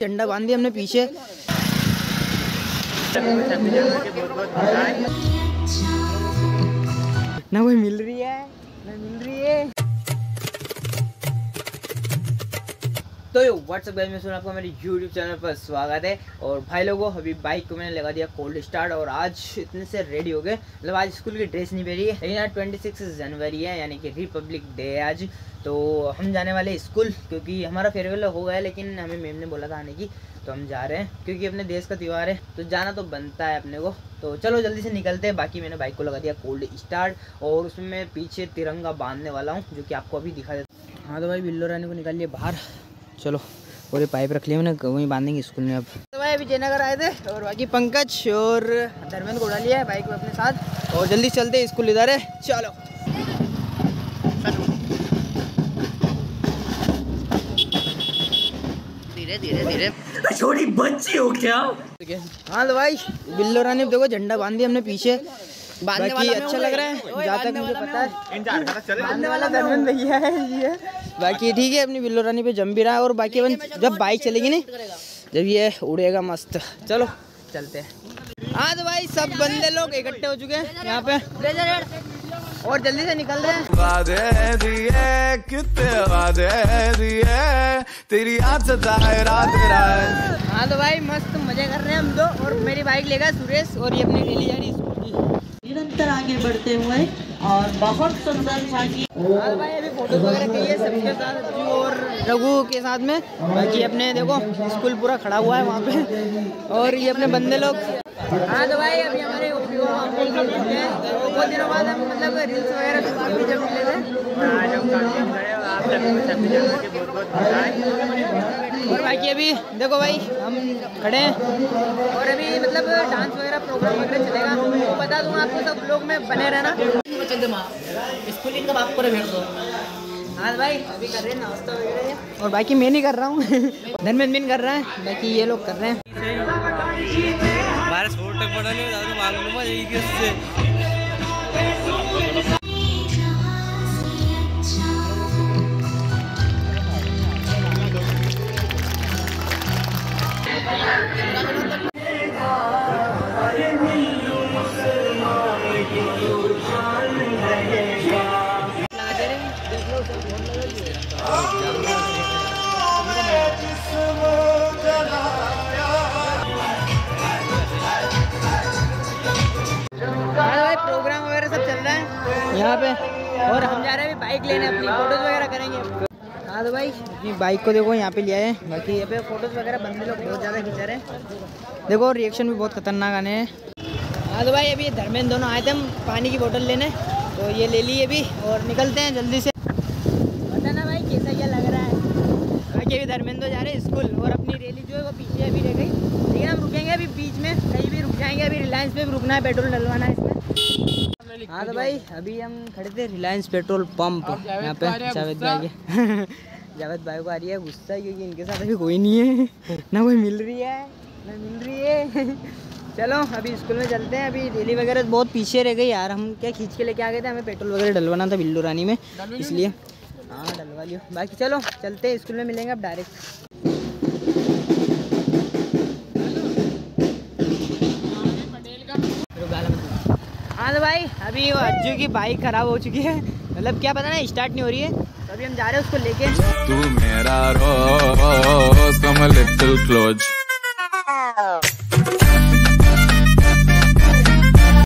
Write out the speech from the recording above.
झंडा बाँध दिया हमने पीछे। ना कोई मिल रही है ना मिल रही है। तो यो व्हाट्सअप गाइस, में सुन आपको मेरे यूट्यूब चैनल पर स्वागत है। और भाई लोगों, अभी बाइक को मैंने लगा दिया कोल्ड स्टार्ट और आज इतने से रेडी हो गए। मतलब आज स्कूल की ड्रेस नहीं पहनी है। लेकिन आज ट्वेंटी सिक्स जनवरी है, यानी कि रिपब्लिक डे है आज। तो हम जाने वाले स्कूल क्योंकि हमारा फेयरवेल हो गया लेकिन हमें मैम ने बोला था आने की तो हम जा रहे हैं। क्योंकि अपने देश का त्यौहार है तो जाना तो बनता है अपने को। तो चलो, जल्दी से निकलते हैं। बाकी मैंने बाइक को लगा दिया कोल्ड स्टार्ट और उसमें मैं पीछे तिरंगा बांधने वाला हूँ, जो कि आपको अभी दिखा देता हाँ तो भाई बिल्लो रानी को निकाल लिया बाहर। चलो और ये पाइप रख लिया मैंने वहीं बांधेंगे स्कूल में अब। तो भाई अभी जयनगर आए थे और बाकी पंकज और धर्मेंद्र को उड़ा लिया है बाइक में अपने साथ। और जल्दी चलते हैं स्कूल इधर है चलो। धीरे धीरे धीरे। छोटी बच्ची हो क्या? हाँ तो भाई बिल्लो रानी देखो झंडा बाँध दिया हमने पीछे। बांधने बाकी वाला अच्छा लग रहा है? जहाँ तक मुझे पता है। बांधने वाला धर्मेंद्र भैया है ये बाकी ठीक है अपनी बिल्लो रानी पे जम भी रहा है और बाकी अपन जब बाइक चलेगी नहीं जब ये उड़ेगा मस्त। चलो चलते हैं। हाँ तो भाई सब बंदे लोग इकट्ठे हो चुके हैं यहाँ पे। और जल्दी से निकल रहे हैं। वादे दिए कितने वादे दिए तेरी याद सताए रात रात हाँ। तो भाई मस्त मज़े कर रहे हैं हम दो और मेरी बाइक लेगा सुरेश और ये अपनी डेली जा रही है निरंतर आगे बढ़ते हुए और बहुत सुंदर सा की भाई अभी फ़ोटो वगैरह की सबके साथ और रघु के साथ में बाकी अपने देखो स्कूल पूरा खड़ा हुआ है वहाँ पे और ये अपने बंदे लोग। हाँ तो भाई अभी हमारे को बहुत दिनों बाद हम मतलब रील्स वगैरह जब मिले थे और बाकी अभी देखो भाई हम खड़े हैं। और अभी मतलब डांस वगैरह प्रोग्राम वगैरह चलेगा तो बता दूँ आपको सब लोग में बने रहना। हाँ भाई अभी कर रहे हैं नाश्ता वगैरह। और बाकी मैं नहीं कर रहा हूँ। धर्मेंद्र बिन कर रहा है बाकी ये लोग कर रहे हैं। हाँ तो भाई प्रोग्राम वगैरह सब चल रहा है? यहाँ पे, और हम जा रहे हैं बाइक लेने अपनी फ़ोटोज़ वगैरह करेंगे। हाँ तो भाई, अपनी बाइक को देखो, यहाँ पे लिया है। बाकी यहाँ पे फ़ोटोज़ वगैरह बंदे लोग बहुत ज़्यादा खिंचा रहे हैं। देखो रिएक्शन भी बहुत खतरनाक आने हैं। हाँ तो भाई, अभी धर्मेंद्र दोनों आए थे हम, पानी की बोतल लेने। तो ये ले ली अभी, और निकलते हैं जल्दी से पता ना भाई कैसा क्या लग रहा है बाकी अभी धर्मेंद्र जा रहे हैं स्कूल और अपनी रैली जो है वो पीछे अभी रह गई। लेकिन हम रुकेंगे अभी बीच में कहीं भी रुक जाएँगे अभी रिलायंस पे भी रुकना है पेट्रोल डलवाना है इसमें। हाँ तो भाई अभी हम खड़े थे रिलायंस पेट्रोल पंप यहाँ पे जावेद भाई के। जावेद भाई को आ रही है गुस्सा क्योंकि इनके साथ अभी कोई नहीं है। ना कोई मिल रही है ना मिल रही है। चलो अभी स्कूल में चलते हैं। अभी रैली वगैरह बहुत पीछे रह गई यार। हम क्या खींच के लेके आ गए थे? हमें पेट्रोल वगैरह डलवाना था बिल्लू रानी में इसलिए। हाँ डलवा लियो। बाकी चलो, चलते हैं, स्कूल में मिलेंगे अब डायरेक्ट हाँ तो भाई, अभी वो अज्जू की बाइक खराब हो चुकी है। मतलब क्या पता ना स्टार्ट नहीं हो रही है। तो अभी हम जा रहे हैं उसको लेके। तू मेरा रोज कम लिटिल क्लोज।